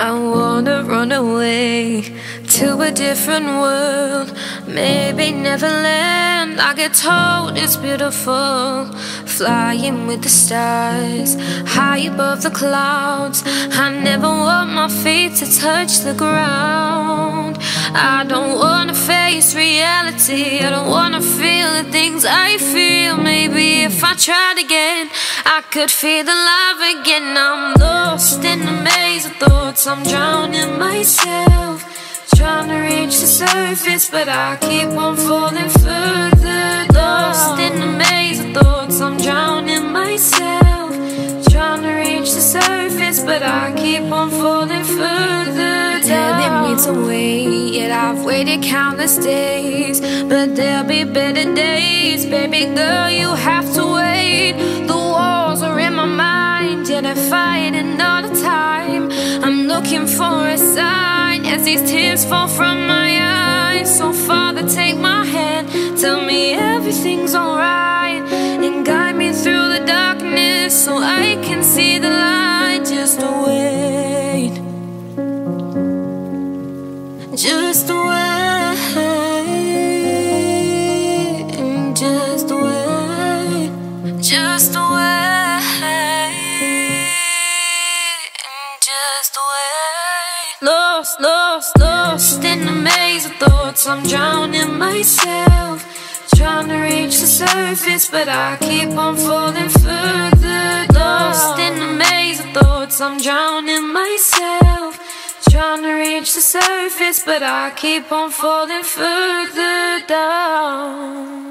I wanna run away to a different world. Maybe Neverland. I get told it's beautiful. Flying with the stars, high above the clouds. I never want my feet to touch the ground. I don't wanna face reality. I don't wanna feel the things I feel. Maybe if I tried again, I could feel the love again. I'm lost in the maze of thoughts. I'm drowning myself. Trying to reach the surface, but I keep on falling further. Lost in the maze of thoughts. I'm drowning myself. Trying to reach the surface, but I keep on falling further. Telling me to wait, yet I've waited countless days. But there'll be better days, baby girl. You have to wait. The walls are in my mind, yet I fight it all the time. I'm looking for a sign as these tears fall from my eyes. So, Father, take my hand, tell me everything's alright, and guide me through the darkness so I can see the light. Just wait, just wait, just wait, just wait, just. Lost, lost, lost in the maze of thoughts. I'm drowning myself. Trying to reach the surface, but I keep on falling further. Lost in the maze of thoughts. I'm drowning myself. Trying to reach the surface, but I keep on falling further down.